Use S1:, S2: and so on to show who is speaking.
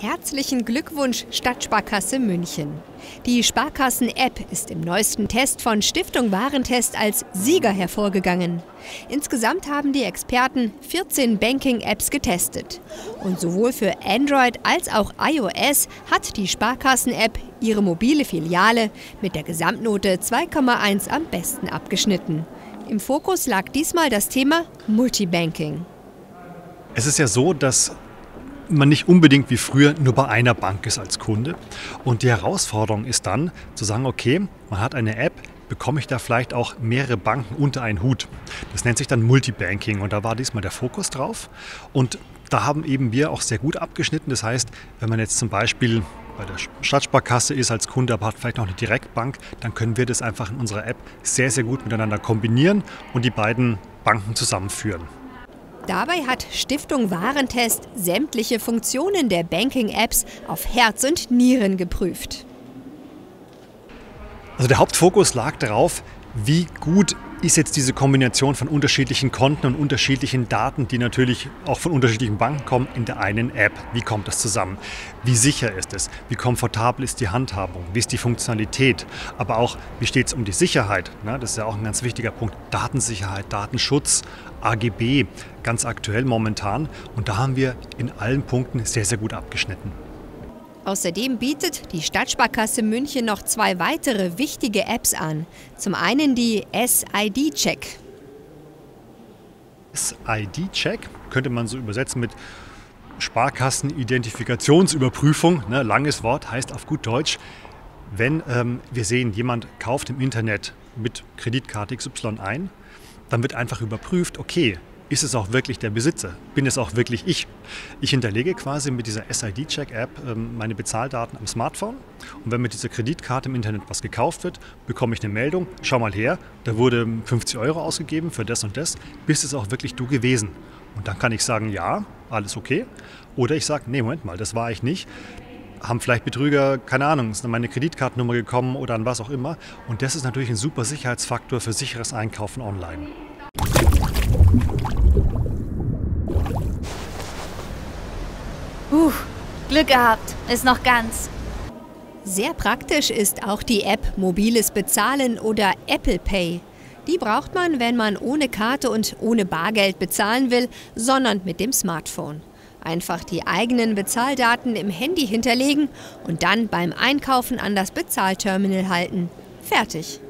S1: Herzlichen Glückwunsch Stadtsparkasse München. Die Sparkassen-App ist im neuesten Test von Stiftung Warentest als Sieger hervorgegangen. Insgesamt haben die Experten 14 Banking-Apps getestet. Und sowohl für Android als auch iOS hat die Sparkassen-App ihre mobile Filiale mit der Gesamtnote 2,1 am besten abgeschnitten. Im Fokus lag diesmal das Thema Multibanking.
S2: Es ist ja so, dass man nicht unbedingt wie früher nur bei einer Bank ist als Kunde. Und die Herausforderung ist dann zu sagen, okay, man hat eine App, bekomme ich da vielleicht auch mehrere Banken unter einen Hut. Das nennt sich dann Multibanking und da war diesmal der Fokus drauf. Und da haben eben wir auch sehr gut abgeschnitten. Das heißt, wenn man jetzt zum Beispiel bei der Stadtsparkasse ist als Kunde, aber hat vielleicht noch eine Direktbank, dann können wir das einfach in unserer App sehr, sehr gut miteinander kombinieren und die beiden Banken zusammenführen.
S1: Dabei hat Stiftung Warentest sämtliche Funktionen der Banking-Apps auf Herz und Nieren geprüft.
S2: Also der Hauptfokus lag darauf, wie gut ist jetzt diese Kombination von unterschiedlichen Konten und unterschiedlichen Daten, die natürlich auch von unterschiedlichen Banken kommen, in der einen App. Wie kommt das zusammen? Wie sicher ist es? Wie komfortabel ist die Handhabung? Wie ist die Funktionalität? Aber auch, wie steht es um die Sicherheit? Das ist ja auch ein ganz wichtiger Punkt. Datensicherheit, Datenschutz, AGB, ganz aktuell momentan. Und da haben wir in allen Punkten sehr, sehr gut abgeschnitten.
S1: Außerdem bietet die Stadtsparkasse München noch zwei weitere wichtige Apps an. Zum einen die SID-Check.
S2: SID-Check könnte man so übersetzen mit Sparkassenidentifikationsüberprüfung. Ne, langes Wort heißt auf gut Deutsch, wenn ähm, wir sehen, jemand kauft im Internet mit Kreditkarte XY ein, dann wird einfach überprüft, okay, ist es auch wirklich der Besitzer? Bin es auch wirklich ich? Ich hinterlege quasi mit dieser SID-Check-App ähm, meine Bezahldaten am Smartphone. Und wenn mit dieser Kreditkarte im Internet was gekauft wird, bekomme ich eine Meldung, schau mal her, da wurde 50 Euro ausgegeben für das und das, bist es auch wirklich du gewesen? Und dann kann ich sagen, ja, alles okay. Oder ich sage, nee, Moment mal, das war ich nicht haben vielleicht Betrüger, keine Ahnung, ist an meine Kreditkartennummer gekommen oder an was auch immer. Und das ist natürlich ein super Sicherheitsfaktor für sicheres Einkaufen online.
S3: Uh, Glück gehabt, ist noch ganz.
S1: Sehr praktisch ist auch die App Mobiles Bezahlen oder Apple Pay. Die braucht man, wenn man ohne Karte und ohne Bargeld bezahlen will, sondern mit dem Smartphone. Einfach die eigenen Bezahldaten im Handy hinterlegen und dann beim Einkaufen an das Bezahlterminal halten. Fertig.